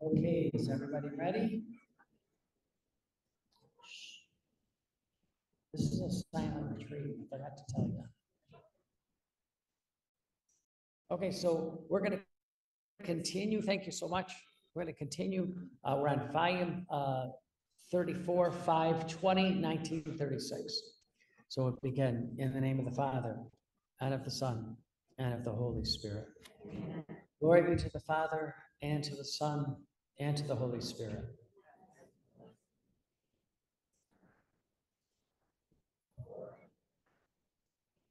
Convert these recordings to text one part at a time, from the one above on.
Okay, is everybody ready? This is a silent retreat, I forgot to tell you. Okay, so we're gonna continue, thank you so much. We're gonna continue, uh, we're on volume, uh, 34, 520, 1936. So we'll begin in the name of the Father, and of the Son, and of the Holy Spirit. Glory be to the Father, and to the Son, and to the Holy Spirit.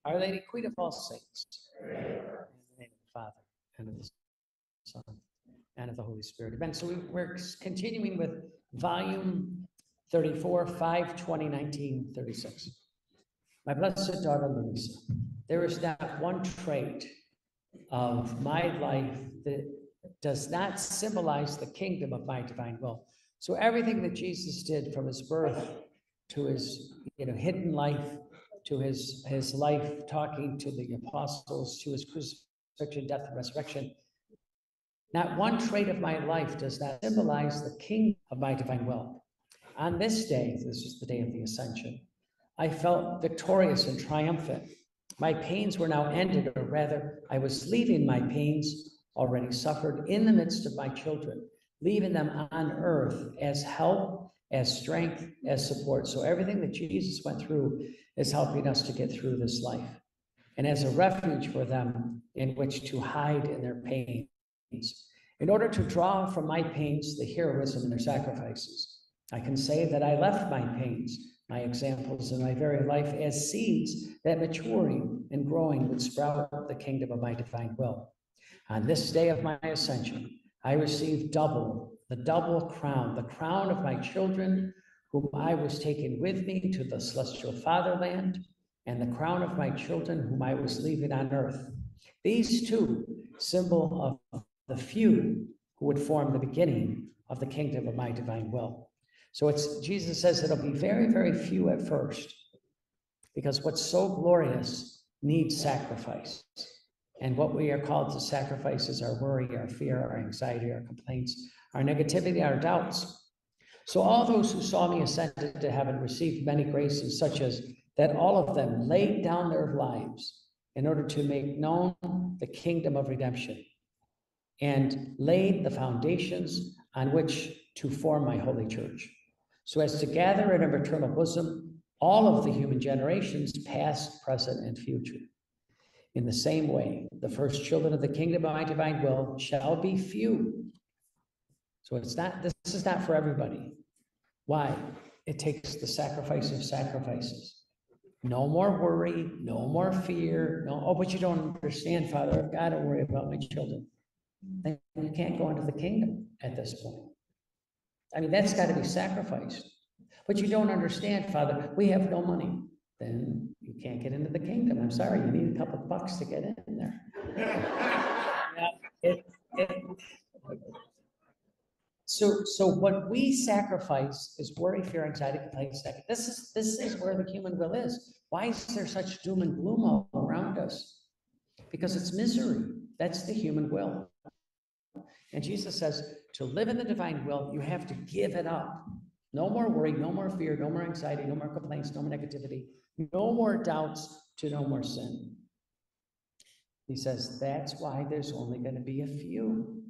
Our Lady Queen of all saints. In the name of the Father, and of the Son, and of the Holy Spirit. Amen. So we- we're continuing with volume 34, 5, 20, 19, 36. My blessed daughter Luisa, there is not one trait of my life that does not symbolize the kingdom of my divine will. So everything that Jesus did from his birth to his, you know, hidden life, to his, his life talking to the apostles, to his crucifixion, death, and resurrection, not one trait of my life does not symbolize the king of my divine will. On this day, this is the day of the ascension, I felt victorious and triumphant. My pains were now ended, or rather, I was leaving my pains already suffered in the midst of my children, leaving them on earth as help, as strength, as support. So everything that Jesus went through is helping us to get through this life. And as a refuge for them in which to hide in their pains. In order to draw from my pains the heroism in their sacrifices, I can say that I left my pains my examples in my very life as seeds that maturing and growing would sprout the kingdom of my divine will. On this day of my ascension, I received double, the double crown, the crown of my children, whom I was taking with me to the celestial fatherland, and the crown of my children, whom I was leaving on earth. These two, symbol of the few who would form the beginning of the kingdom of my divine will. So it's, Jesus says it'll be very, very few at first. Because what's so glorious needs sacrifice. And what we are called to sacrifice is our worry, our fear, our anxiety, our complaints, our negativity, our doubts. So all those who saw me ascended to heaven received many graces, such as that all of them laid down their lives in order to make known the kingdom of redemption and laid the foundations on which to form my holy church so as to gather in a maternal bosom all of the human generations, past, present, and future. In the same way, the first children of the kingdom of my divine will shall be few. So it's not, this is not for everybody. Why? It takes the sacrifice of sacrifices. No more worry, no more fear, no, oh, but you don't understand, Father, I've got to worry about my children. Then you can't go into the kingdom at this point. I mean, that's got to be sacrificed. But you don't understand, Father, we have no money. Then you can't get into the kingdom. I'm sorry, you need a couple bucks to get in there. Yeah, it- it- So, so what we sacrifice is worry, fear, anxiety, complaints. neg- This is, this is where the human will is. Why is there such doom and gloom all around us? Because it's misery. That's the human will. And Jesus says, to live in the divine will, you have to give it up. No more worry, no more fear, no more anxiety, no more complaints, no more negativity, no more doubts to no more sin. He says, that's why there's only going to be a few.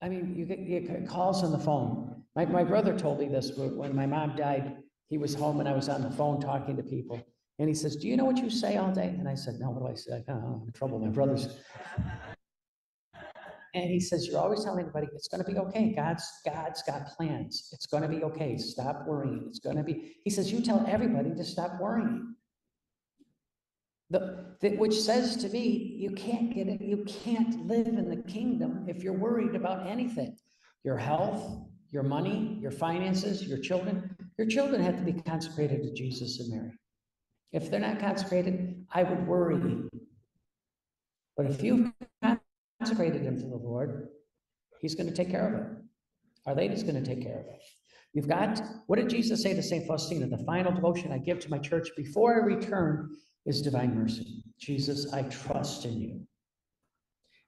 I mean, you get, you get calls on the phone. My, my brother told me this when my mom died. He was home and I was on the phone talking to people. And he says, Do you know what you say all day? And I said, No, what do I say? I'm in trouble. My brother's and he says, You're always telling everybody it's going to be okay. God's God's got plans. It's going to be okay. Stop worrying. It's going to be. He says, You tell everybody to stop worrying. The, the, which says to me, you can't get it, you can't live in the kingdom if you're worried about anything. Your health, your money, your finances, your children. Your children have to be consecrated to Jesus and Mary. If they're not consecrated, I would worry. But if you've consecrated him to the Lord, he's going to take care of it. Our Lady's going to take care of it. You've got, what did Jesus say to St. Faustina? The final devotion I give to my church before I return is divine mercy. Jesus, I trust in you.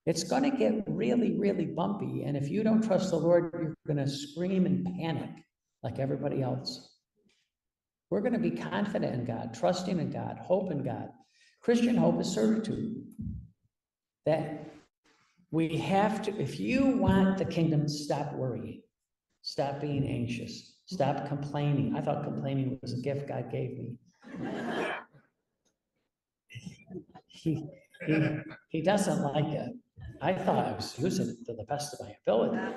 It's gonna get really, really bumpy, and if you don't trust the Lord, you're gonna scream and panic like everybody else. We're gonna be confident in God, trusting in God, hope in God. Christian hope is certitude. That we have to, if you want the kingdom, stop worrying, stop being anxious, stop complaining. I thought complaining was a gift God gave me. He, he, he doesn't like it. I thought I was using it to the best of my ability.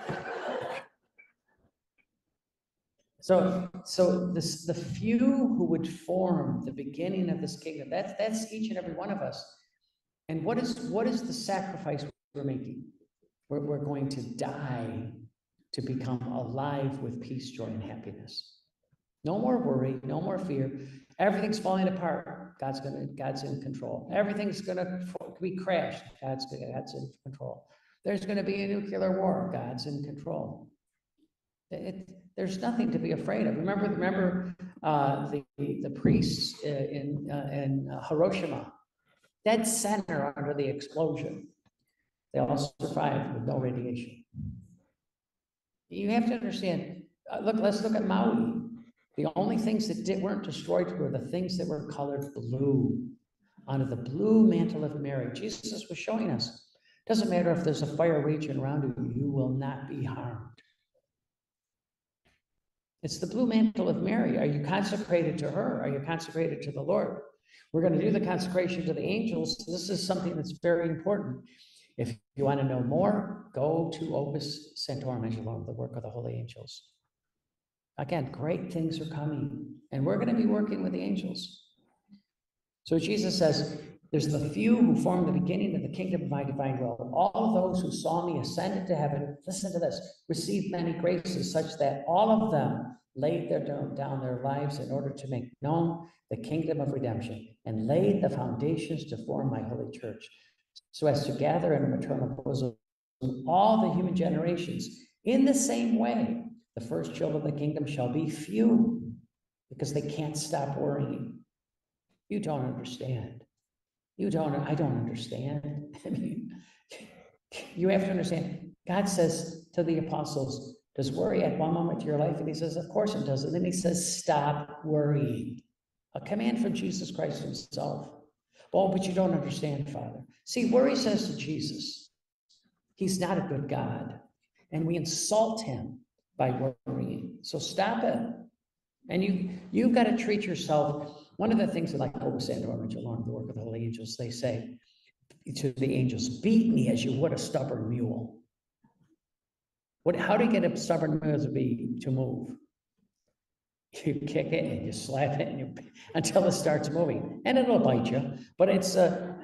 So, so this, the few who would form the beginning of this kingdom, that's, that's each and every one of us. And what is, what is the sacrifice we're making? We're, we're going to die to become alive with peace, joy, and happiness. No more worry, no more fear. Everything's falling apart. God's gonna, God's in control. Everything's gonna be crashed. God's, God's in control. There's gonna be a nuclear war. God's in control. It, there's nothing to be afraid of. Remember, remember, uh, the, the priests uh, in, uh, in Hiroshima, dead center under the explosion. They all survived with no radiation. You have to understand, uh, look, let's look at Maui. The only things that did, weren't destroyed were the things that were colored blue. Under the blue mantle of Mary, Jesus was showing us. Doesn't matter if there's a fire raging around you, you will not be harmed. It's the blue mantle of Mary. Are you consecrated to her? Are you consecrated to the Lord? We're going to do the consecration to the angels. This is something that's very important. If you want to know more, go to Opus Sanctorum Angelorum, the work of the holy angels. Again, great things are coming, and we're going to be working with the angels. So Jesus says, There's the few who form the beginning of the kingdom of my divine will. All those who saw me ascended to heaven, listen to this, received many graces, such that all of them laid their down their lives in order to make known the kingdom of redemption and laid the foundations to form my holy church, so as to gather in a maternal bosom all the human generations in the same way the first children of the kingdom shall be few because they can't stop worrying. You don't understand. You don't, I don't understand. I mean, you have to understand. God says to the apostles, does worry at one moment to your life? And he says, of course it does. And then he says, stop worrying. A command from Jesus Christ himself. Oh, but you don't understand, Father. See, worry says to Jesus, he's not a good God. And we insult him by worrying. So stop it. And you, you've got to treat yourself. One of the things that I always say Opus Sanctorum Angelorum, the work of the holy angels, they say to the angels, beat me as you would a stubborn mule. What, how do you get a stubborn mule to be, to move? You kick it and you slap it and you, until it starts moving and it'll bite you, but it's a,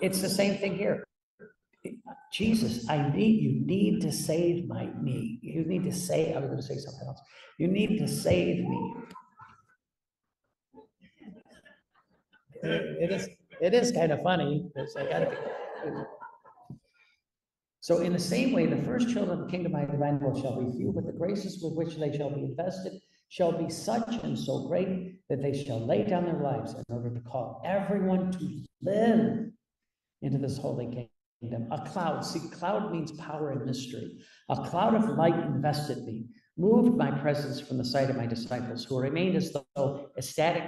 it's the same thing here. Jesus, I need, you need to save my me. You need to say, I was gonna say something else. You need to save me. It is, it is kind of funny. It's I gotta- So in the same way, the first children of the kingdom of my divine will shall be few, but the graces with which they shall be invested shall be such and so great that they shall lay down their lives in order to call everyone to live into this holy kingdom. A cloud, see, cloud means power and mystery. A cloud of light invested me, moved my presence from the sight of my disciples, who remained as though ecstatic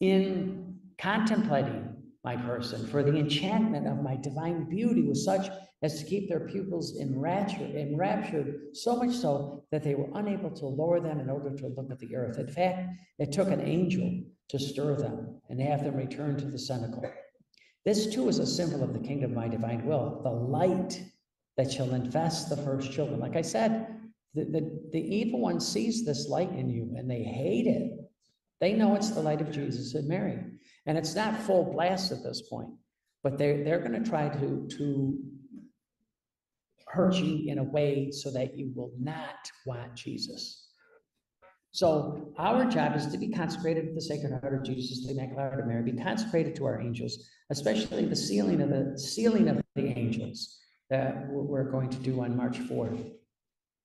in contemplating my person, for the enchantment of my divine beauty was such as to keep their pupils enraptured, enraptured so much so that they were unable to lower them in order to look at the earth. In fact, it took an angel to stir them and have them return to the cenacle. This too is a symbol of the kingdom of my divine will, the light that shall invest the first children. Like I said, the, the, the evil one sees this light in you and they hate it. They know it's the light of Jesus and Mary. And it's not full blast at this point, but they're, they're going to try to, to hurt you in a way so that you will not want Jesus. So our job is to be consecrated to the Sacred Heart of Jesus, the Immaculate Heart of Mary, be consecrated to our angels, especially the sealing of the sealing of the angels that we're going to do on March 4th,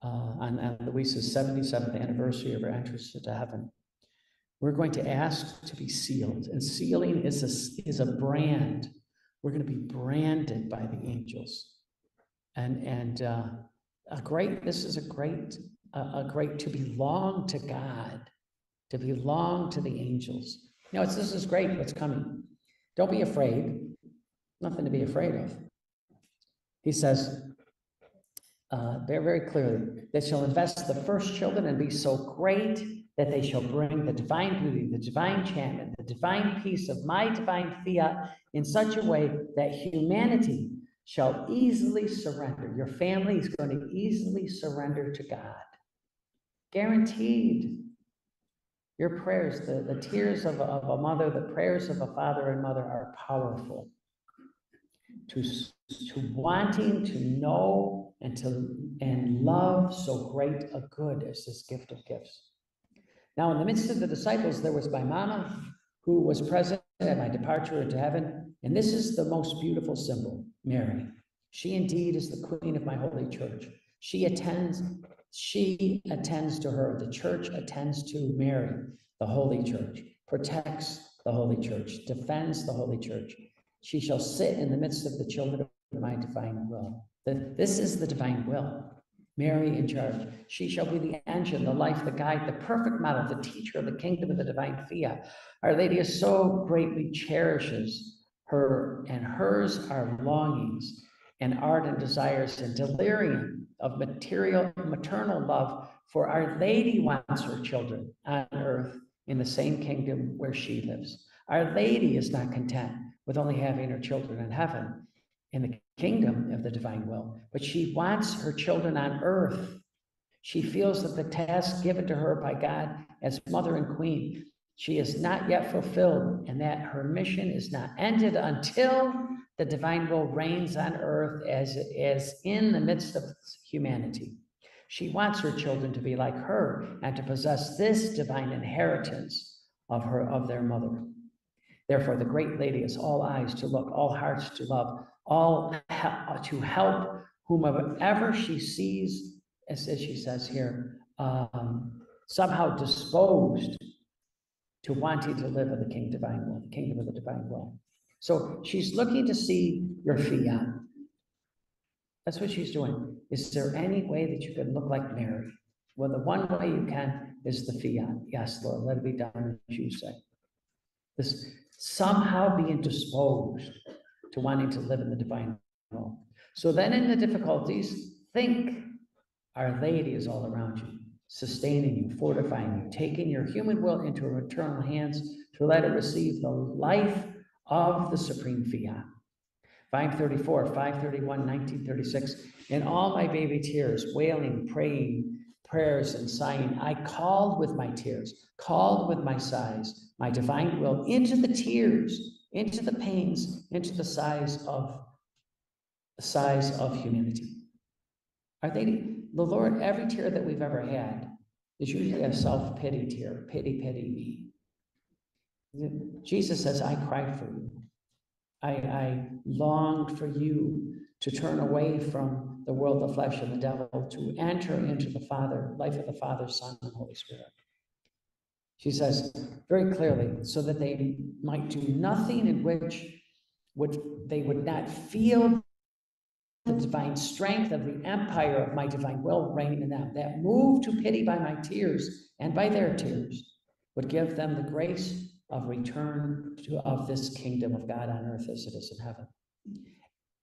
uh, on, on Luisa's 77th anniversary of her entrance into heaven. We're going to ask to be sealed, and sealing is a, is a brand. We're going to be branded by the angels. And, and uh, a great, this is a great, a, a great to belong to God, to belong to the angels. Know, it's, this is great what's coming. Don't be afraid. Nothing to be afraid of. He says, uh, very, very clearly, they shall invest the first children and be so great that they shall bring the divine beauty, the divine enchantment, the divine peace of my divine fiat in such a way that humanity shall easily surrender. Your family is going to easily surrender to God. Guaranteed. Your prayers, the, the tears of a, of a mother, the prayers of a father and mother are powerful. To, to wanting to know and to and love so great a good as this gift of gifts. Now, in the midst of the disciples, there was my mama who was present at my departure into heaven. And this is the most beautiful symbol, Mary. She indeed is the queen of my holy church. She attends, she attends to her. The church attends to Mary, the holy church, protects the holy church, defends the holy church. She shall sit in the midst of the children of my divine will. This is the divine will. Mary in charge. She shall be the engine, the life, the guide, the perfect model, the teacher of the kingdom of the divine fiat. Our Lady is so greatly cherishes her, and hers are longings and ardent desires and delirium of material, maternal love. For Our Lady wants her children on earth in the same kingdom where she lives. Our Lady is not content with only having her children in heaven in the kingdom of the divine will, but she wants her children on earth. She feels that the task given to her by God as mother and queen, she is not yet fulfilled, and that her mission is not ended until the divine will reigns on earth as, as in the midst of humanity. She wants her children to be like her and to possess this divine inheritance of her of their mother. Therefore, the great lady is all eyes to look, all hearts to love, all to help whomever she sees, as she says here, um, somehow disposed to wanting to live in the king divine will, the kingdom of the divine will. So she's looking to see your fiat. That's what she's doing. Is there any way that you can look like Mary? Well, the one way you can is the fiat. Yes, Lord, let it be done as you say. This somehow being disposed to wanting to live in the divine will. So then in the difficulties, think Our Lady is all around you, sustaining you, fortifying you, taking your human will into her eternal hands to let it receive the life of the supreme fiat. 534, 531, 1936. In all my baby tears, wailing, praying, prayers, and sighing, I called with my tears, called with my sighs, my divine will into the tears into the pains, into the sighs of the sighs of humanity. Are they the Lord, every tear that we've ever had is usually a self-pity tear, pity, pity me. Jesus says, I cried for you. I, I longed for you to turn away from the world, the flesh, and the devil, to enter into the Father, life of the Father, Son, and Holy Spirit. She says very clearly, so that they might do nothing in which would they would not feel the divine strength of the empire of my divine will reigning in them, that moved to pity by my tears and by their tears, would give them the grace of return to of this kingdom of God on earth as it is in heaven.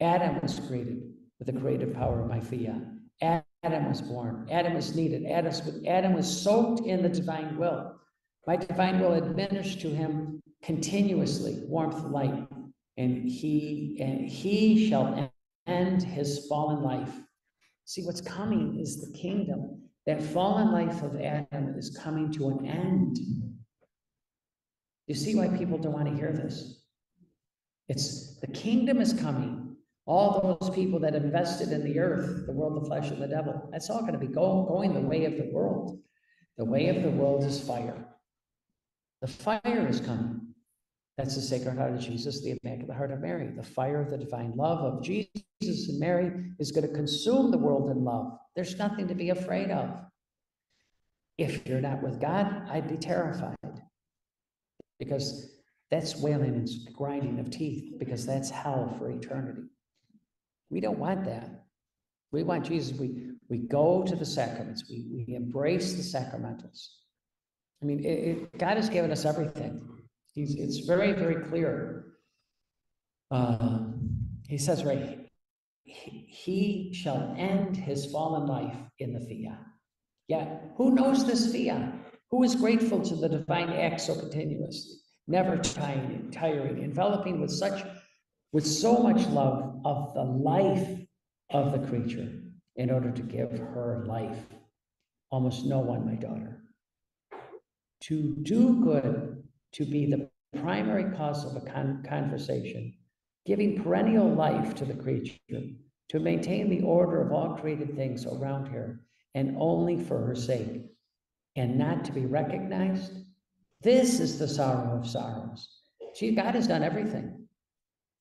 Adam was created with the creative power of my fiat. Adam was born. Adam was needed. Adam, Adam was soaked in the divine will. My divine will administer to him continuously warmth, light, and he and he shall end his fallen life. See, what's coming is the kingdom. That fallen life of Adam is coming to an end. You see why people don't want to hear this? It's the kingdom is coming. All those people that invested in the earth, the world, the flesh, and the devil, that's all going to be go, going the way of the world. The way of the world is fire. The fire is coming. That's the Sacred Heart of Jesus, the Immaculate Heart of Mary. The fire of the divine love of Jesus and Mary is going to consume the world in love. There's nothing to be afraid of. If you're not with God, I'd be terrified. Because That's wailing and grinding of teeth because that's hell for eternity. We don't want that. We want Jesus. We, we go to the sacraments. We, we embrace the sacramentals. I mean, it, it, God has given us everything. He's, it's very, very clear. Uh, he says, right, he, he shall end his fallen life in the fiat. Yeah, who knows this fiat? Who is grateful to the divine act so continuously, never tiring, tiring, enveloping with such, with so much love of the life of the creature in order to give her life? Almost no one, my daughter. To do good, to be the primary cause of a con- conversation, giving perennial life to the creature, to maintain the order of all created things around her, and only for her sake, and not to be recognized. This is the sorrow of sorrows. See, God has done everything.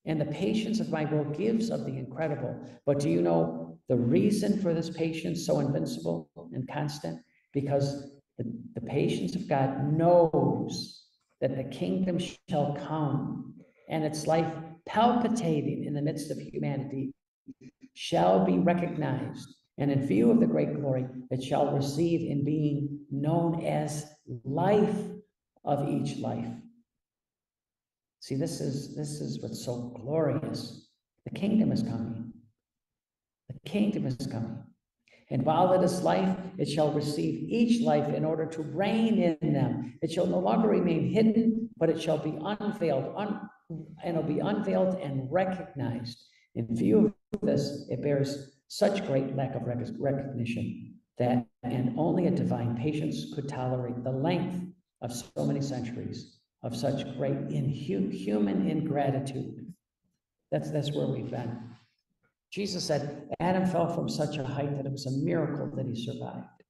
And the patience of my will gives of the incredible. But do you know the reason for this patience so invincible and constant? Because patience of God knows that the kingdom shall come and its life palpitating in the midst of humanity shall be recognized and in view of the great glory it shall receive in being known as life of each life. See, this is this is what's so glorious. The kingdom is coming. The kingdom is coming. And while it is life, it shall receive each life in order to reign in them. It shall no longer remain hidden, but it shall be unveiled, un, and it'll be unveiled and recognized. In view of this, it bears such great lack of recognition that, and only a divine patience could tolerate the length of so many centuries of such great inhuman ingratitude. That's, that's where we've been. Jesus said Adam fell from such a height that it was a miracle that he survived.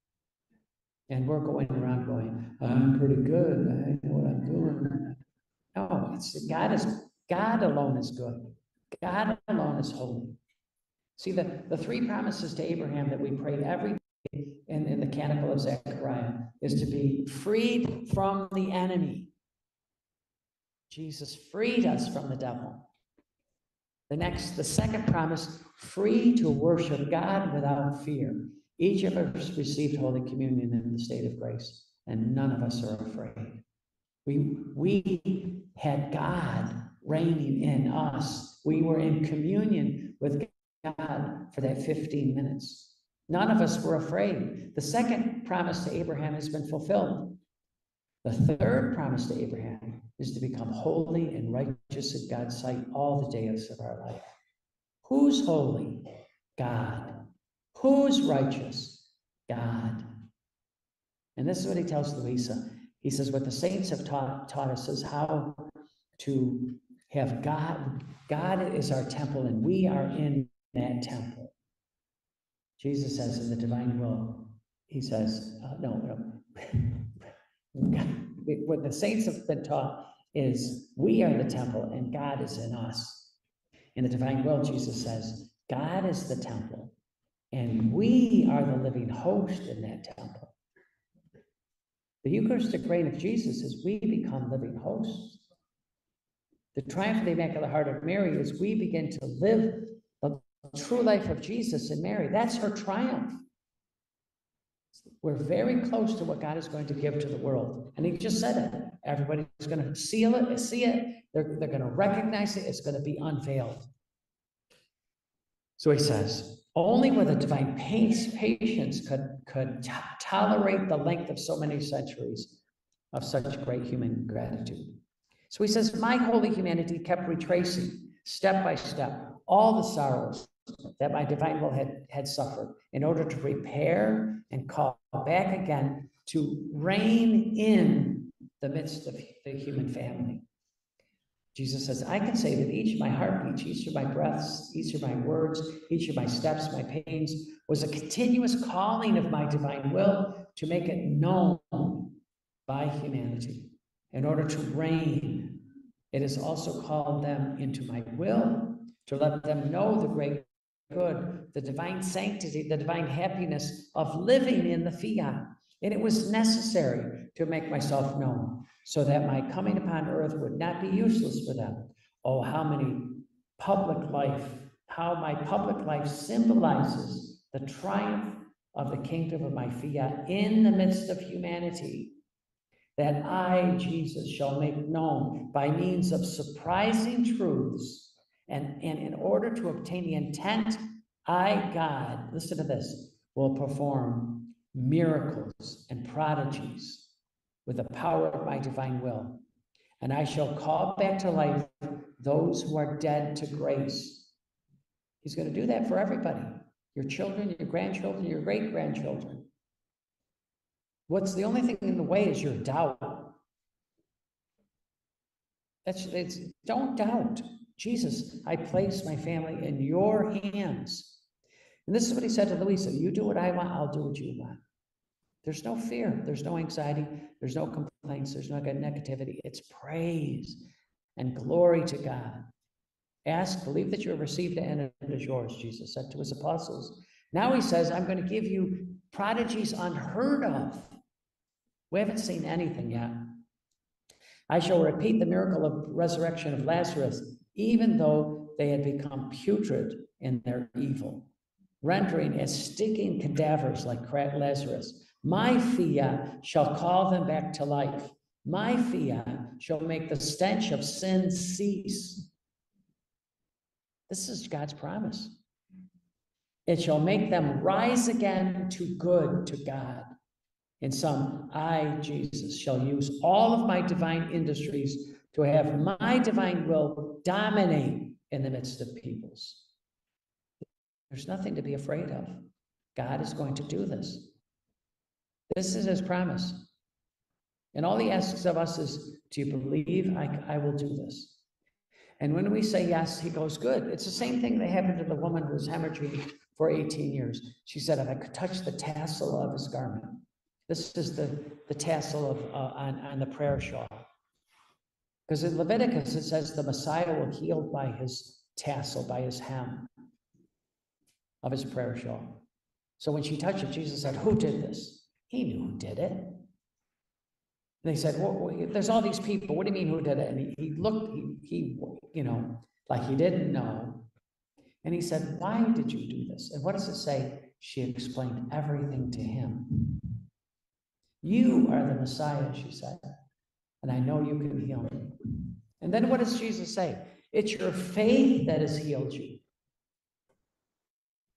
And we're going around going, I'm pretty good. I know what I'm doing. No, it's God is God alone is good. God alone is holy. See, the, the three promises to Abraham that we pray every day in, in the Canticle of Zechariah is to be freed from the enemy. Jesus freed us from the devil. The next, the second promise, free to worship God without fear. Each of us received Holy Communion in the state of grace, and none of us are afraid. We, we had God reigning in us. We were in communion with God for that 15 minutes. None of us were afraid. The second promise to Abraham has been fulfilled. The third promise to Abraham is to become holy and righteous in God's sight all the days of our life. Who's holy? God. Who's righteous? God. And this is what he tells Luisa. He says, What the saints have taught, taught us is how to have God. God is our temple, and we are in that temple. Jesus says in the divine will, he says, uh, no, no. what the saints have been taught is we are the temple and God is in us. In the divine will, Jesus says, God is the temple and we are the living host in that temple. The Eucharistic reign of Jesus is we become living hosts. The triumph of the Immaculate Heart of Mary is we begin to live the true life of Jesus and Mary. That's her triumph. We're very close to what God is going to give to the world. And he just said it. Everybody's going to seal it, see it. They're, they're going to recognize it. It's going to be unveiled. So he says, only with a divine patience could, could tolerate the length of so many centuries of such great human gratitude. So he says, my holy humanity kept retracing step by step all the sorrows that my divine will had, had suffered in order to repair and call back again to reign in the midst of the human family. Jesus says, I can say that each of my heartbeats, each of my breaths, each of my words, each of my steps, my pains, was a continuous calling of my divine will to make it known by humanity in order to reign. It has also called them into my will to let them know the great good, the divine sanctity, the divine happiness of living in the fiat. And it was necessary to make myself known so that my coming upon earth would not be useless for them. Oh, how many public life, how my public life symbolizes the triumph of the kingdom of my fiat in the midst of humanity that I, Jesus, shall make known by means of surprising truths. And, and in order to obtain the intent, I, God, listen to this, will perform miracles and prodigies with the power of my divine will. And I shall call back to life those who are dead to grace. He's going to do that for everybody your children, your grandchildren, your great grandchildren. What's the only thing in the way is your doubt. That's it's don't doubt. Jesus, I place my family in your hands. And this is what he said to Luisa You do what I want, I'll do what you want. There's no fear, there's no anxiety, there's no complaints, there's no negativity. It's praise and glory to God. Ask, believe that you have received it, and it is yours, Jesus said to his apostles. Now he says, I'm going to give you prodigies unheard of. We haven't seen anything yet. I shall repeat the miracle of resurrection of Lazarus, even though they had become putrid in their evil, rendering as stinking cadavers like Lazarus. My fiat shall call them back to life. My fiat shall make the stench of sin cease. This is God's promise. It shall make them rise again to good to God. In some, I, Jesus, shall use all of my divine industries to have my divine will dominate in the midst of peoples. There's nothing to be afraid of. God is going to do this. This is his promise. And all he asks of us is, do you believe I, I will do this? And when we say yes, he goes, good. It's the same thing that happened to the woman who was hemorrhaging for 18 years. She said, if I could touch the tassel of his garment, this is the, the tassel of, uh, on, on the prayer shawl. Because in Leviticus, it says the Messiah will heal by his tassel, by his hem of his prayer shawl. So when she touched it, Jesus said, Who did this? He knew who did it. And they said, well, there's all these people. What do you mean who did it? And he, he looked, he, he, you know, like he didn't know. And he said, Why did you do this? And what does it say? She explained everything to him. You are the Messiah, she said, and I know you can heal me. And then what does Jesus say? It's your faith that has healed you.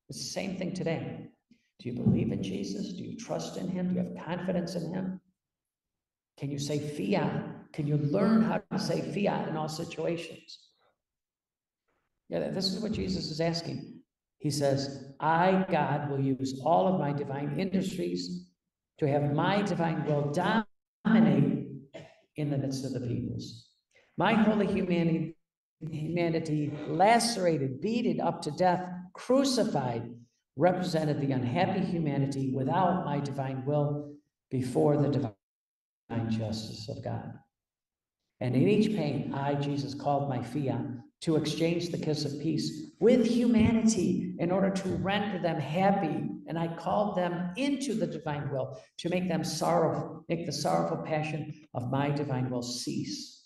It's the same thing today. Do you believe in Jesus? Do you trust in him? Do you have confidence in him? Can you say fiat? Can you learn how to say fiat in all situations? Yeah, this is what Jesus is asking. He says, I, God, will use all of my divine industries to have my divine will dominate in the midst of the peoples. My holy humanity, humanity lacerated, beaten up to death, crucified, represented the unhappy humanity without my divine will before the divine justice of God. And in each pain, I, Jesus, called my fiat to exchange the kiss of peace with humanity in order to render them happy. And I called them into the divine will to make them sorrowful, make the sorrowful passion of my divine will cease.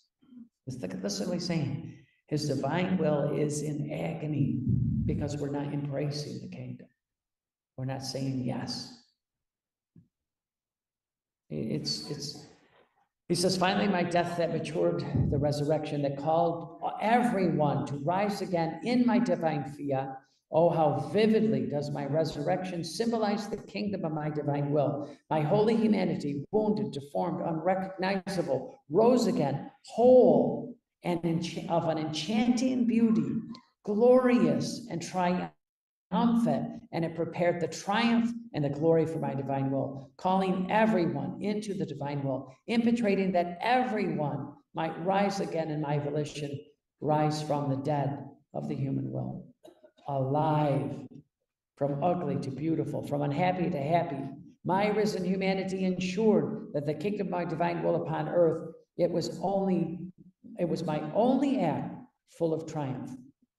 This what he's saying. His divine will is in agony because we're not embracing the kingdom. We're not saying yes. It's it's he says, finally, my death that matured the resurrection that called everyone to rise again in my divine fiat. Oh, how vividly does my resurrection symbolize the kingdom of my divine will. My holy humanity, wounded, deformed, unrecognizable, rose again, whole and of an enchanting beauty, glorious and triumphant triumphant, and it prepared the triumph and the glory for my divine will, calling everyone into the divine will, impetrating that everyone might rise again in my volition, rise from the dead of the human will, alive, from ugly to beautiful, from unhappy to happy. My risen humanity ensured that the kingdom of my divine will upon earth, it was only, it was my only act full of triumph,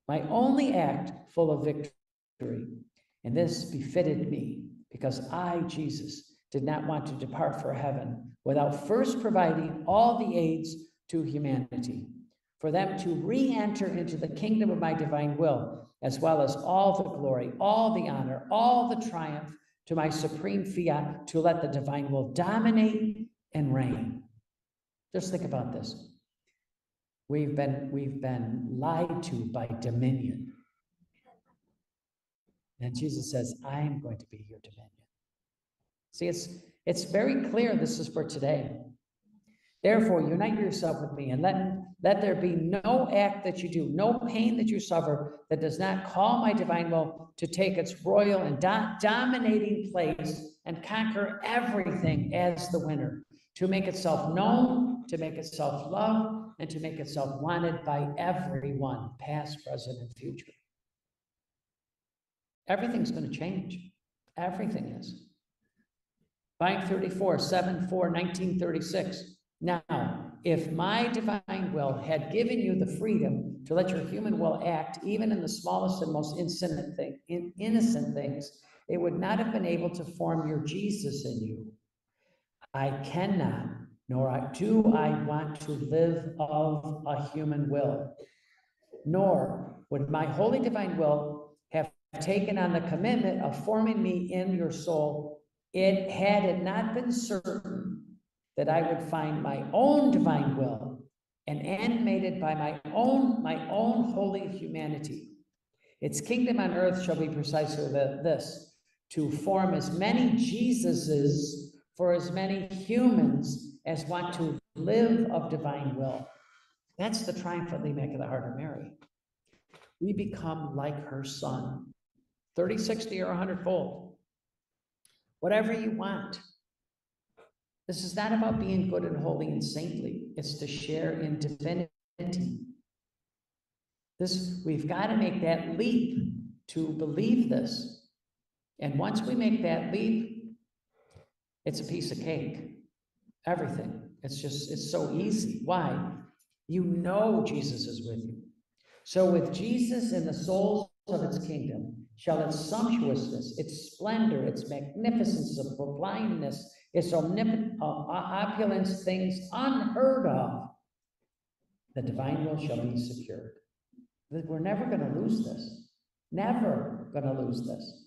my only act full of victory. And this befitted me because I, Jesus, did not want to depart for heaven without first providing all the aids to humanity, for them to re-enter into the kingdom of my divine will, as well as all the glory, all the honor, all the triumph to my supreme fiat, to let the divine will dominate and reign. Just think about this. We've been, we've been lied to by dominion. And Jesus says, I am going to be your dominion. See, it's, it's very clear this is for today. Therefore, unite yourself with me and let, let there be no act that you do, no pain that you suffer that does not call my divine will to take its royal and do- dominating place and conquer everything as the winner, to make itself known, to make itself loved, and to make itself wanted by everyone, past, present, and future. Everything's going to change. Everything is. Bank 34, 7 4, 1936. Now, if my divine will had given you the freedom to let your human will act even in the smallest and most innocent thing, in innocent things, it would not have been able to form your Jesus in you. I cannot, nor do I want to live of a human will. Nor would my holy divine will taken on the commitment of forming me in your soul, it had it not been certain that I would find my own divine will and animated by my own, my own holy humanity. Its kingdom on earth shall be precisely this, to form as many Jesuses for as many humans as want to live of divine will. That's the triumphantly make of the heart of Mary. We become like her son, 30, 60, or 100 fold. Whatever you want. This is not about being good and holy and saintly. It's to share in divinity. This, we've got to make that leap to believe this. And once we make that leap, it's a piece of cake. Everything. It's just, it's so easy. Why? You know Jesus is with you. So with Jesus in the souls of its kingdom, shall its sumptuousness, its splendor, its magnificence of blindness, its uh, opulence, things unheard of, the divine will shall be secured. We're never going to lose this. Never going to lose this.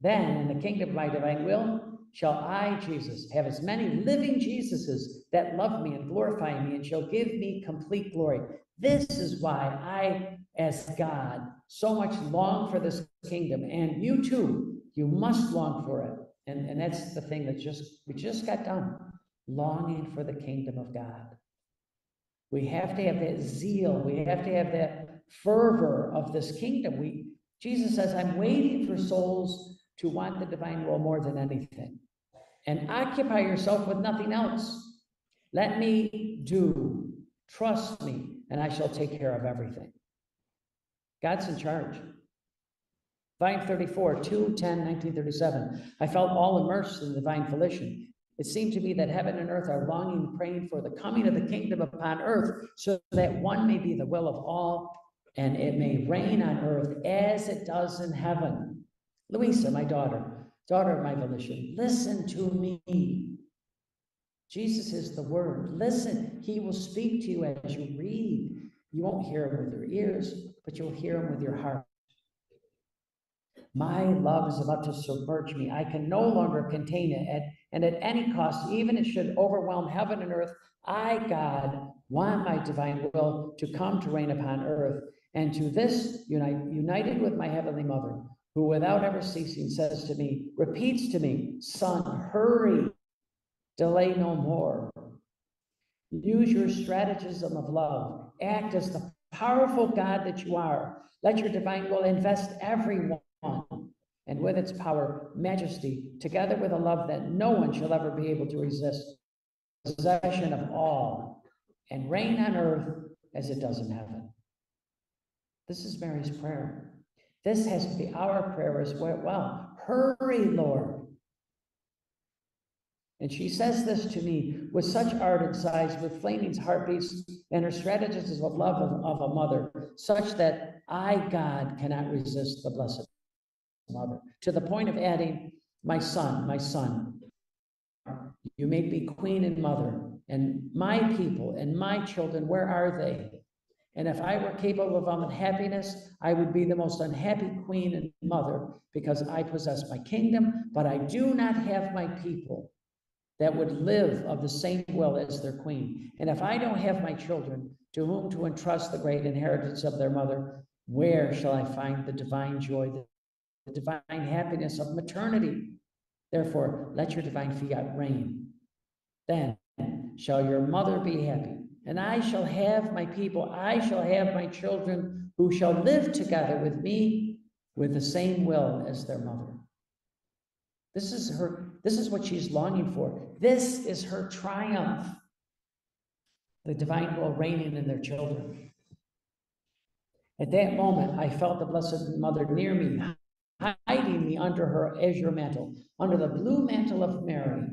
Then in the kingdom of my divine will shall I, Jesus, have as many living Jesuses that love me and glorify me and shall give me complete glory. This is why I, as God, so much long for this kingdom. And you too, you must long for it. And, and that's the thing that just we just got done longing for the kingdom of God. We have to have that zeal, we have to have that fervor of this kingdom. We Jesus says, I'm waiting for souls to want the divine will more than anything. And occupy yourself with nothing else. Let me do. Trust me, and I shall take care of everything. God's in charge. Volume 34, 2, 10, 1937. I felt all immersed in divine volition. It seemed to me that heaven and earth are longing, praying for the coming of the kingdom upon earth, so that one may be the will of all, and it may reign on earth as it does in heaven. Luisa, my daughter, daughter of my volition, listen to me. Jesus is the word. Listen, he will speak to you as you read. You won't hear him with your ears, but you'll hear him with your heart. My love is about to submerge me. I can no longer contain it. And, and at any cost, even it should overwhelm heaven and earth, I, God, want my divine will to come to reign upon earth. And to this, unite, united with my heavenly mother, who without ever ceasing says to me, repeats to me, Son, hurry, delay no more. Use your strategism of love. Act as the powerful God that you are. Let your divine will invest everyone, and with its power, majesty, together with a love that no one shall ever be able to resist, possession of all, and reign on earth as it does in heaven. This is Mary's prayer. This has to be our prayer as well. Hurry, Lord. And she says this to me with such ardent sighs, with flaming heartbeats, and her strategies of love of, of a mother, such that I, God, cannot resist the Blessed Mother, to the point of adding, My son, my son, You made me queen and mother, and my people and my children, where are they? And if I were capable of unhappiness, I would be the most unhappy queen and mother because I possess my kingdom, but I do not have my people that would live of the same will as their queen. And if I don't have my children to whom to entrust the great inheritance of their mother, where shall I find the divine joy, the divine happiness of maternity? Therefore, let your divine fiat reign. Then shall your mother be happy, and I shall have my people, I shall have my children who shall live together with me with the same will as their mother. This is her, this is what she's longing for. This is her triumph. The divine will reigning in their children. At that moment, I felt the Blessed Mother near me, hiding me under her azure mantle, under the blue mantle of Mary.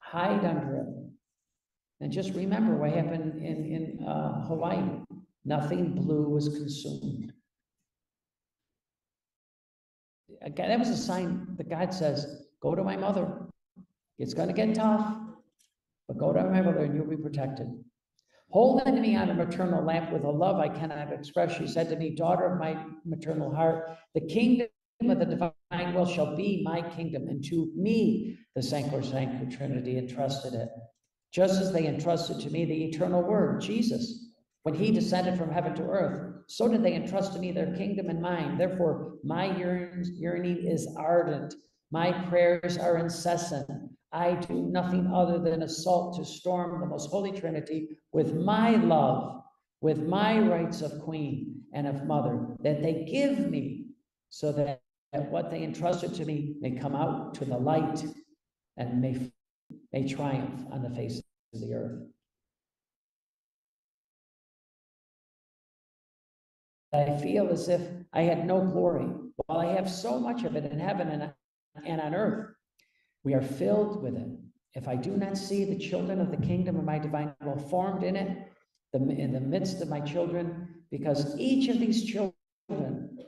Hide under it. And just remember what happened in, in uh, Hawaii. Nothing blue was consumed. Again, that was a sign that God says, Go to my mother. It's going to get tough, but go to my mother and you'll be protected. Holding me on a maternal lap with a love I cannot express, she said to me, Daughter of my maternal heart, the kingdom of the divine will shall be my kingdom, and to me the Sancti Trinity entrusted it, just as they entrusted to me the eternal Word, Jesus. When he descended from heaven to earth, so did they entrust to me their kingdom and mine. Therefore, my yearning is ardent my prayers are incessant. I do nothing other than assault to storm the most holy Trinity with my love, with my rights of queen and of mother, that they give me, so that, that what they entrusted to me may come out to the light and may, may triumph on the face of the earth. I feel as if I had no glory, while I have so much of it in heaven and and on earth. We are filled with it. If I do not see the children of the kingdom of my divine will formed in it, the, in the midst of my children, because each of these children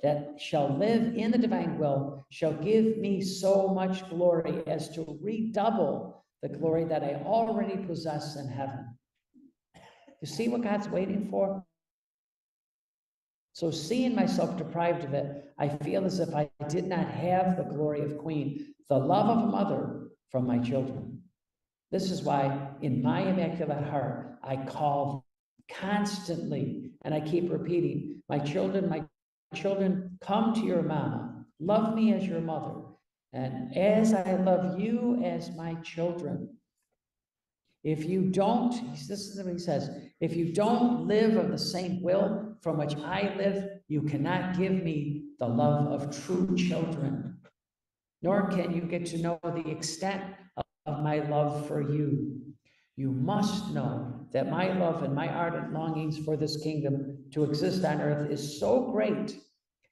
that shall live in the divine will shall give me so much glory as to redouble the glory that I already possess in heaven. You see what God's waiting for? So, seeing myself deprived of it, I feel as if I did not have the glory of queen, the love of a mother from my children. This is why, in my immaculate heart, I call constantly and I keep repeating, My children, my children, come to your mama. Love me as your mother. And as I love you as my children, if you don't, this is what he says, if you don't live of the same will from which I live, you cannot give me the love of true children, nor can you get to know the extent of my love for you. You must know that my love and my ardent longings for this kingdom to exist on earth is so great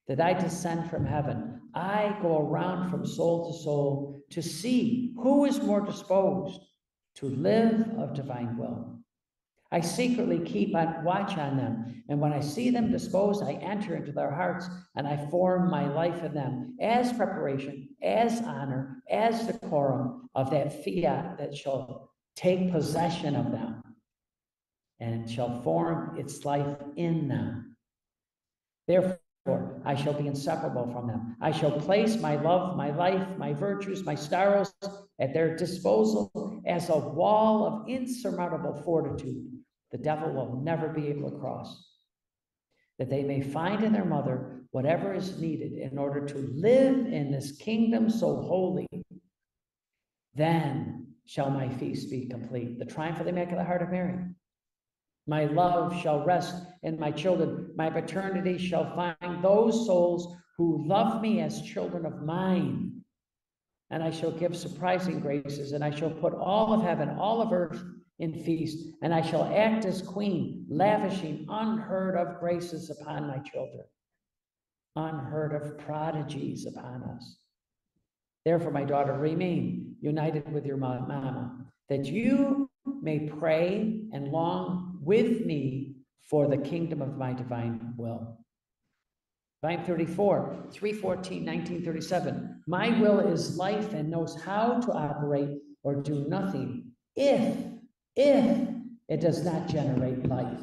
that I descend from heaven. I go around from soul to soul to see who is more disposed to live of divine will. I secretly keep on watch on them, and when I see them disposed, I enter into their hearts and I form my life in them as preparation, as honor, as decorum of that fiat that shall take possession of them and shall form its life in them. Therefore, I shall be inseparable from them. I shall place my love, my life, my virtues, my sorrows at their disposal as a wall of insurmountable fortitude. The devil will never be able to cross. That they may find in their mother whatever is needed in order to live in this kingdom so holy. Then shall my feast be complete. The triumph of the Immaculate Heart of Mary. My love shall rest in my children. My paternity shall find those souls who love me as children of mine. And I shall give surprising graces, and I shall put all of heaven, all of earth in feast, and I shall act as queen, lavishing unheard of graces upon my children, unheard of prodigies upon us. Therefore, my daughter, remain united with your mama, that you may pray and long with me for the kingdom of my divine will. Line 34, 314, 1937. My will is life and knows how to operate or do nothing if, if it does not generate life.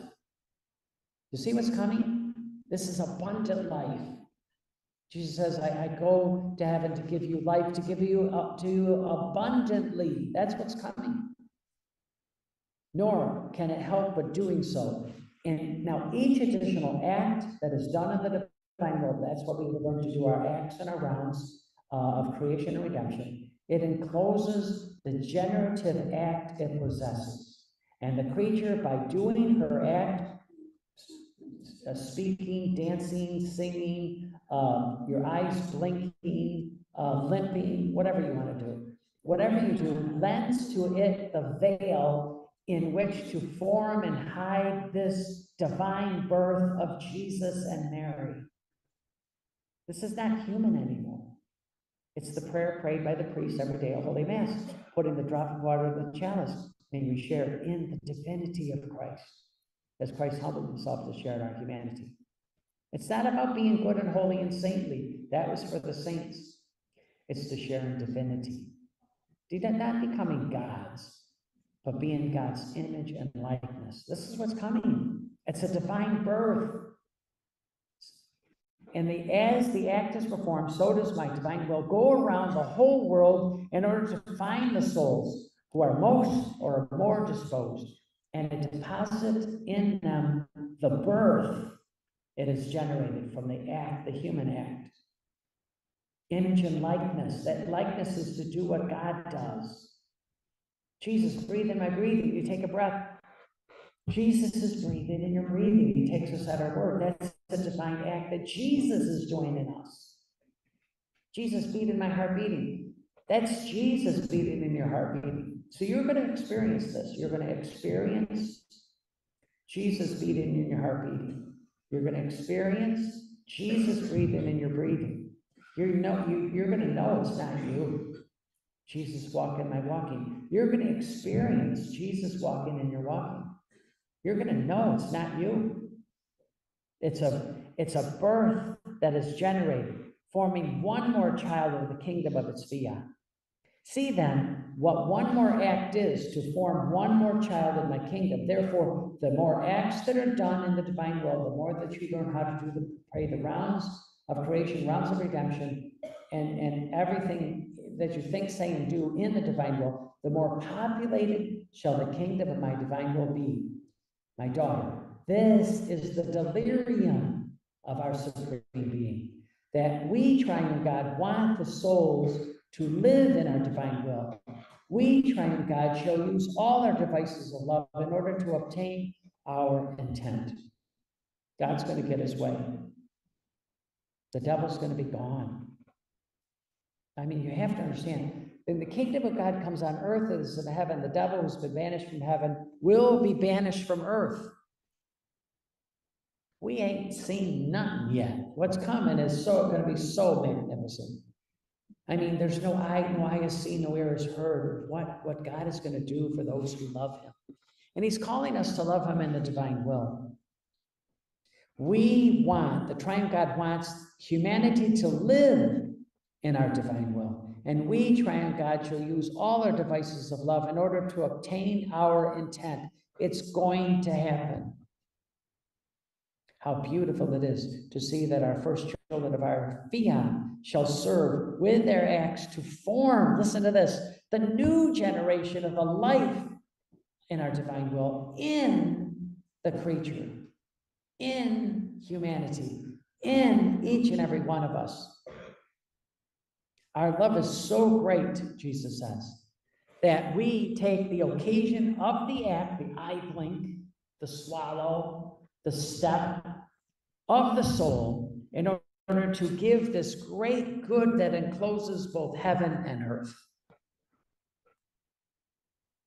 You see what's coming? This is abundant life. Jesus says, I, I go to heaven to give you life, to give you up to you abundantly. That's what's coming. Nor can it help but doing so. And now each additional act that is done in the divine world, that's what we going to do our acts and our rounds uh, of creation and redemption. It encloses the generative act it possesses. And the creature, by doing her act, uh, speaking, dancing, singing, uh, your eyes blinking, uh, limping, whatever you want to do. Whatever you do, lends to it the veil in which to form and hide this divine birth of Jesus and Mary. This is not human anymore. It's the prayer prayed by the priest every day of Holy Mass, putting the drop of water in the chalice. May we share in the divinity of Christ, as Christ humbled himself to share in our humanity. It's not about being good and holy and saintly. That was for the saints. It's to share in divinity. Not becoming gods, but being God's image and likeness. This is what's coming. It's a divine birth. And the, as the act is performed, so does my divine will go around the whole world in order to find the souls who are most or more disposed and deposit in them the birth it is generated from the act, the human act. Image and likeness. That likeness is to do what God does. Jesus, breathe in my breathing. You take a breath. Jesus is breathing in your breathing. He takes us at our word. That's the divine act that Jesus is doing in us. Jesus beat in my heart beating. That's Jesus beating in your heart beating. So you're going to experience this. You're going to experience Jesus beating in your heartbeat. You're going to experience Jesus breathing in your breathing. You're, know, you, you're going to know it's not you. Jesus walking my walking. You're going to experience Jesus walking in your walking. You're going to know it's not you. It's a, it's a birth that is generated, forming one more child of the kingdom of its fiat. See then what one more act is to form one more child in my kingdom. Therefore, the more acts that are done in the divine will, the more that you learn how to do the pray the rounds of creation, rounds of redemption, and, and everything that you think, say, and do in the divine will, the more populated shall the kingdom of my divine will be. My daughter, this is the delirium of our supreme being. That we, triune God, want the souls to live in our divine will. We, triune God, shall use all our devices of love in order to obtain our intent. God's going to get his way. The devil's going to be gone. I mean, you have to understand, when the kingdom of God comes on earth as in heaven, the devil who's been banished from heaven will be banished from earth. We ain't seen nothing yet. What's coming is so going to be so magnificent. I mean, there's no eye, no eye has seen, no ear has heard what, what God is going to do for those who love him. And he's calling us to love him in the divine will. We want, the triune God wants humanity to live in our divine will. And we, triune God, shall use all our devices of love in order to obtain our intent. It's going to happen. How beautiful it is to see that our first children of our fiat shall serve with their acts to form, listen to this, the new generation of a life in our divine will, in the creature, in humanity, in each and every one of us. Our love is so great, Jesus says, that we take the occasion of the act, the eye blink, the swallow, the step of the soul in order to give this great good that encloses both heaven and earth.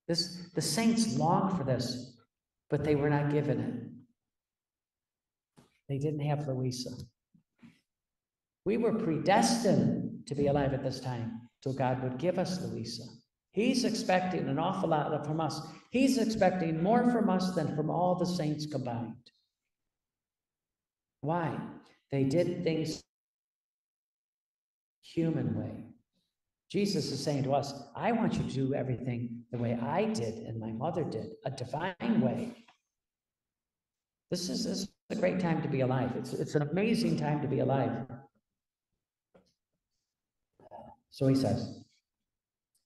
This, the saints longed for this, but they were not given it. They didn't have Luisa. We were predestined to be alive at this time, so God would give us Luisa. He's expecting an awful lot from us. He's expecting more from us than from all the saints combined. Why? They did things human way. Jesus is saying to us, I want you to do everything the way I did and my mother did, a divine way. This is, this is a great time to be alive. It's, it's an amazing time to be alive. So he says,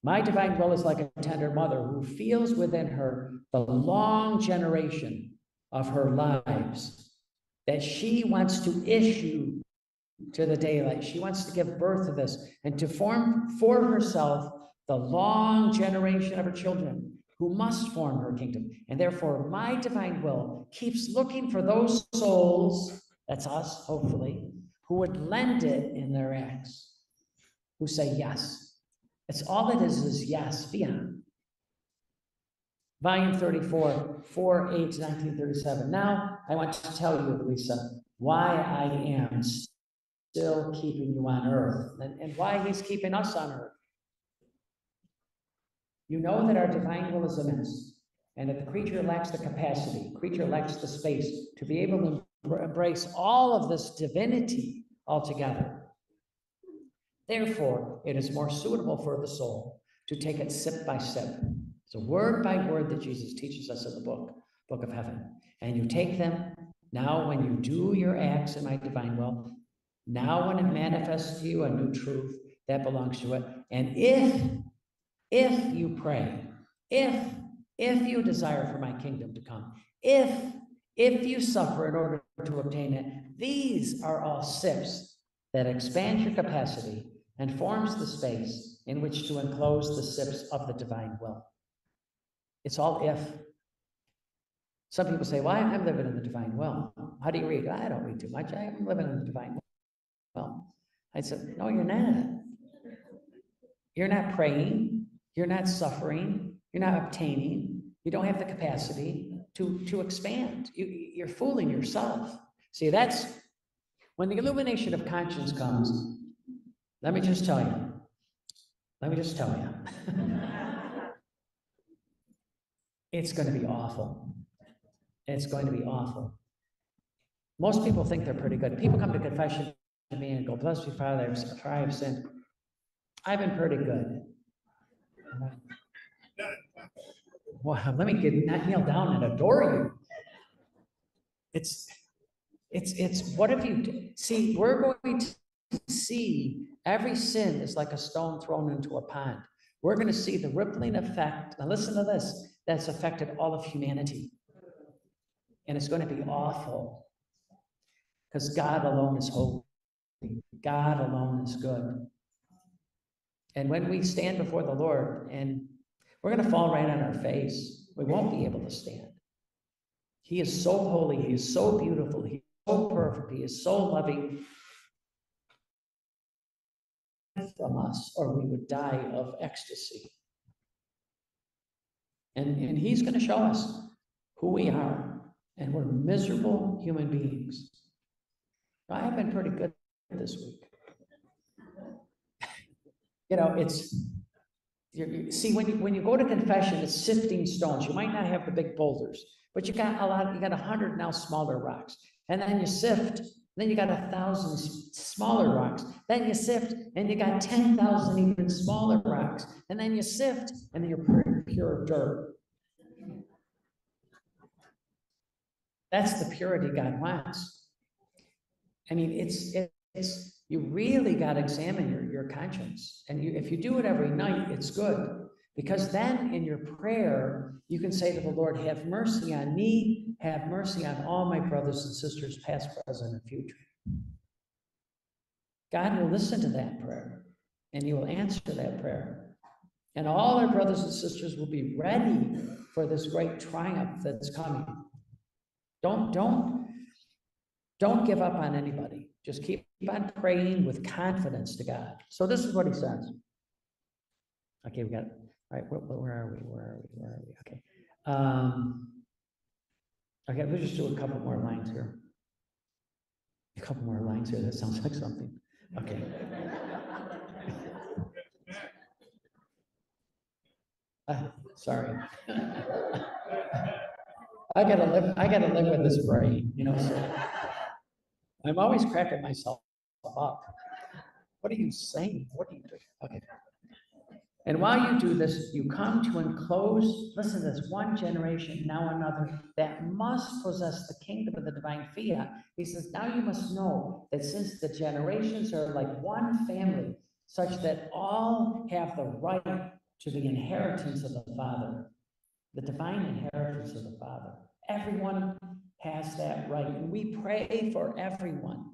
My divine will is like a tender mother who feels within her the long generation of her lives that she wants to issue to the daylight. She wants to give birth to this and to form for herself the long generation of her children who must form her kingdom. And therefore, my divine will keeps looking for those souls, that's us, hopefully, who would lend it in their acts, who say yes. It's all it is, is yes, beyond. Volume 34, 4 8 1937. Now, I want to tell you, Lisa, why I am still keeping you on earth and, and why he's keeping us on earth. You know that our divine will is immense and that the creature lacks the capacity, creature lacks the space to be able to embrace all of this divinity altogether. Therefore, it is more suitable for the soul to take it sip by sip. So word by word that Jesus teaches us in the book, book of heaven. And you take them now when you do your acts in my divine will, now when it manifests to you a new truth that belongs to it. And if, if you pray, if, if you desire for my kingdom to come, if, if you suffer in order to obtain it, these are all sips that expand your capacity and forms the space in which to enclose the sips of the divine will. It's all if. Some people say, well, I'm living in the divine will. How do you read? I don't read too much. I'm living in the divine well, I said, no, you're not. You're not praying. You're not suffering. You're not obtaining. You don't have the capacity to, to expand. You, you're fooling yourself. See, that's when the illumination of conscience comes. Let me just tell you. Let me just tell you. it's going to be awful. It's going to be awful. Most people think they're pretty good. People come to confession to me and go, bless you, Father, for I have sinned. I've been pretty good. Well, let me get not kneel down and adore you. It's, it's, it's, what have you, see, we're going to see every sin is like a stone thrown into a pond. We're going to see the rippling effect. Now, listen to this that's affected all of humanity. And it's going to be awful because God alone is holy. God alone is good. And when we stand before the Lord, and we're going to fall right on our face, we won't be able to stand. He is so holy, He is so beautiful, He is so perfect, He is so loving from us, or we would die of ecstasy. And, and He's going to show us who we are, and we're miserable human beings. I have been pretty good this week. You know, it's, you, you see, when you, when you go to confession, it's sifting stones. You might not have the big boulders, but you got a lot, you got a hundred now smaller rocks. And then you sift, then you got a thousand smaller rocks. Then you sift, and you got 10,000 even smaller rocks. And then you sift, and then you're pure, dirt. That's the purity God wants. I mean, it's, it's, you really got to examine your, your conscience. And you, if you do it every night, it's good. Because then in your prayer, you can say to the Lord, Have mercy on me, have mercy on all my brothers and sisters, past, present, and future. God will listen to that prayer and He will answer that prayer. And all our brothers and sisters will be ready for this great triumph that's coming. Don't, don't, don't give up on anybody. Just keep on praying with confidence to God. So this is what he says. Okay, we got, all right, where, where are we? Where are we? Where are we? Okay. Um, okay, let's just do a couple more lines here. A couple more lines here. That sounds like something. Okay. Uh, sorry. I gotta live, I gotta live with this brain, you know, so. I'm always cracking myself up. What are you saying? What are you doing? Okay. And while you do this, you come to enclose, listen to this, one generation, now another, that must possess the kingdom of the divine fiat. He says, now you must know that since the generations are like one family, such that all have the right to the inheritance of the Father, the divine inheritance of the Father. Everyone has that right, and we pray for everyone.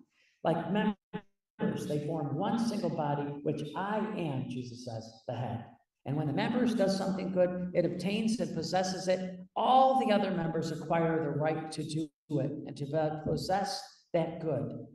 Like members, they form one single body, which I am, Jesus says, the head. And when the members does something good, it obtains and possesses it. All the other members acquire the right to do it and to possess that good.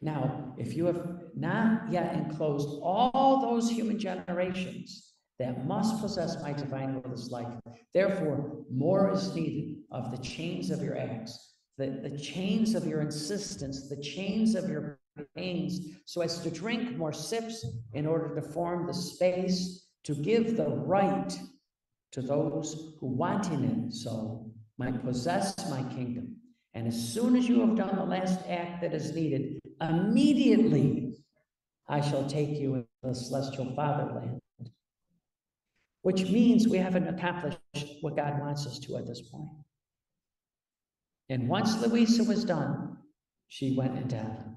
Now, if you have not yet enclosed all those human generations that must possess my divine will this life, therefore, more is needed of the chains of your acts, the, the chains of your insistence, the chains of your pains, so as to drink more sips in order to form the space to give the right to those who wanting it so might possess my kingdom. And as soon as you have done the last act that is needed, immediately I shall take you into the celestial fatherland. Which means we haven't accomplished what God wants us to at this point. And once Luisa was done, she went into heaven.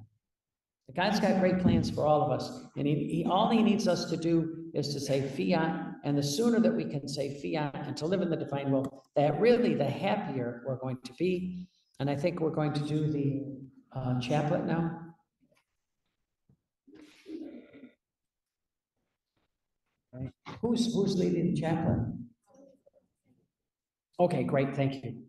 God's got great plans for all of us, and he, he, all he needs us to do is to say fiat, and the sooner that we can say fiat and to live in the divine will, that really the happier we're going to be. And I think we're going to do the uh, chaplet now. Who's who's leading the chaplet? Okay, great, thank you.